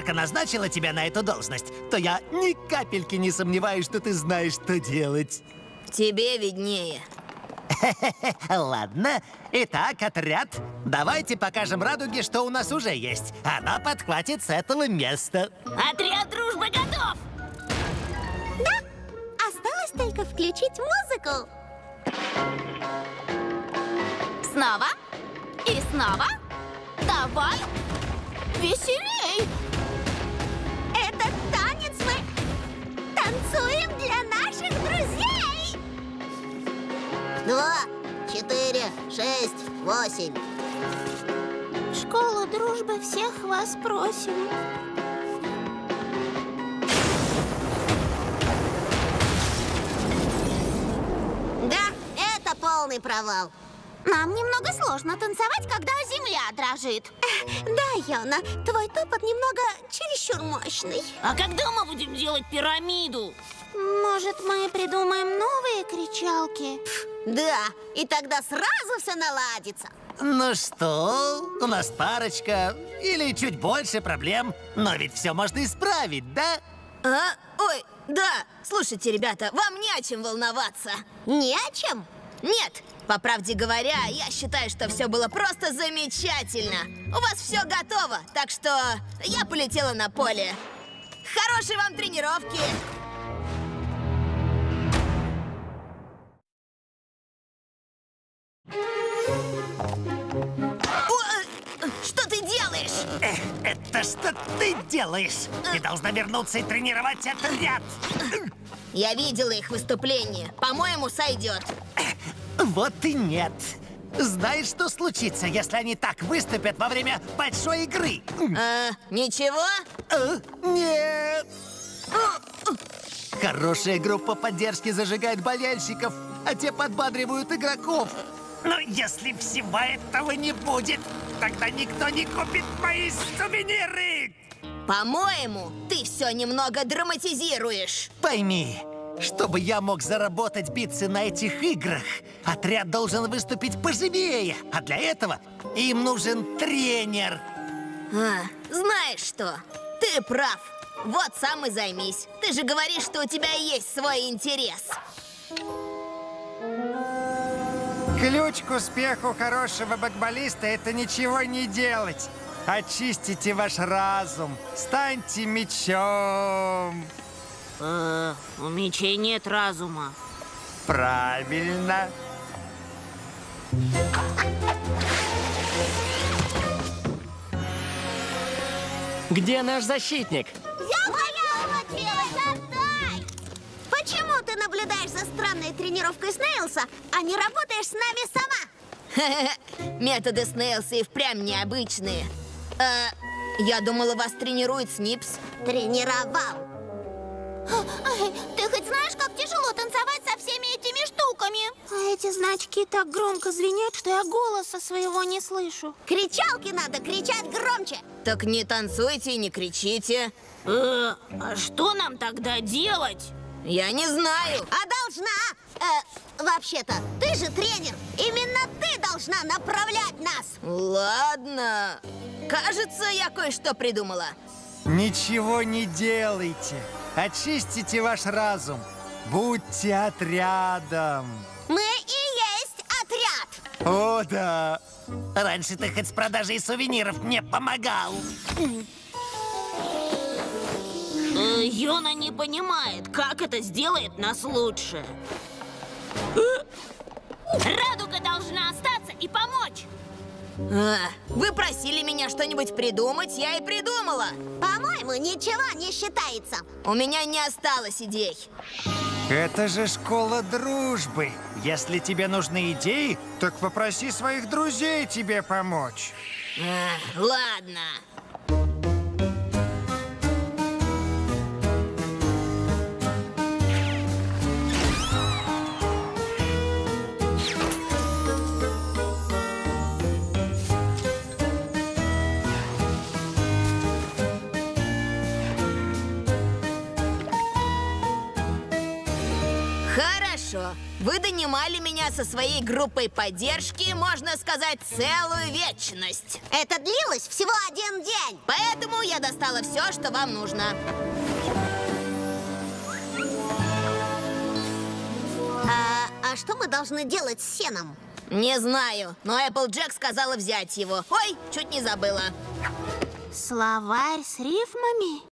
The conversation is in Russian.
только назначила тебя на эту должность, то я ни капельки не сомневаюсь, что ты знаешь, что делать. Тебе виднее. Ладно. Итак, отряд, давайте покажем Радуге, что у нас уже есть. Она подхватит с этого места. Отряд дружбы готов! Да, осталось только включить музыку. Снова и снова. Давай веселей! Шесть, восемь. Школа дружбы всех вас просим. Да, это полный провал. Нам немного сложно танцевать, когда земля дрожит. Да, Йона, твой топот немного чересчур мощный. А когда мы будем делать пирамиду? Может, мы придумаем новые кричалки? Да, и тогда сразу все наладится. Ну что, у нас парочка или чуть больше проблем, но ведь все можно исправить, да? А? Ой, да. Слушайте, ребята, вам не о чем волноваться. Не о чем. Нет, по правде говоря, я считаю, что все было просто замечательно. У вас все готово, так что я полетела на поле. Хорошей вам тренировки! Э, Что ты делаешь? Эх, это что ты делаешь? Ты должна вернуться и тренировать отряд. Я видела их выступление. По-моему, сойдет. Вот и нет. Знаешь, что случится, если они так выступят во время большой игры? А, ничего? Э, Нет! Хорошая группа поддержки зажигает болельщиков, а те подбадривают игроков. Но если всего этого не будет, тогда никто не купит мои сувениры! По-моему, ты все немного драматизируешь. Пойми, чтобы я мог заработать битсы на этих играх, отряд должен выступить поживее, а для этого им нужен тренер. А, знаешь что? Ты прав. Вот сам и займись. Ты же говоришь, что у тебя есть свой интерес. Ключ к успеху хорошего бокболиста – это ничего не делать. Очистите ваш разум, станьте мечом. Э, у мечей нет разума. Правильно. Где наш защитник? Я моя Отдай! Почему ты наблюдаешь за странной тренировкой Снейлса, а не работаешь с нами сама? Методы Снейлса и впрямь необычные. А, я думала, вас тренирует Снипс. Тренировал. Ай, Ты хоть знаешь, как тяжело танцевать со всеми этими штуками? А эти значки так громко звенят, что я голоса своего не слышу. Кричалки надо кричать громче. Так не танцуйте и не кричите. Э, а что нам тогда делать? Я не знаю. А должна. Э, вообще-то, ты же тренер. Именно ты должна направлять нас. Ладно. Кажется, я кое-что придумала. Ничего не делайте. Очистите ваш разум. Будьте отрядом. Мы и есть отряд. О, да. Раньше ты хоть с продажей сувениров мне помогал. Э, Йона не понимает, как это сделает нас лучше. Э, Радуга должна остаться и помочь. А, вы просили меня что-нибудь придумать, я и придумала. По-моему, ничего не считается. У меня не осталось идей. Это же школа дружбы. Если тебе нужны идеи, так попроси своих друзей тебе помочь. А, ладно. Хорошо. Вы донимали меня со своей группой поддержки, можно сказать, целую вечность. Это длилось всего один день. Поэтому я достала все, что вам нужно. А, а что мы должны делать с сеном? Не знаю, но Эпплджек сказала взять его. Ой, чуть не забыла. Словарь с рифмами?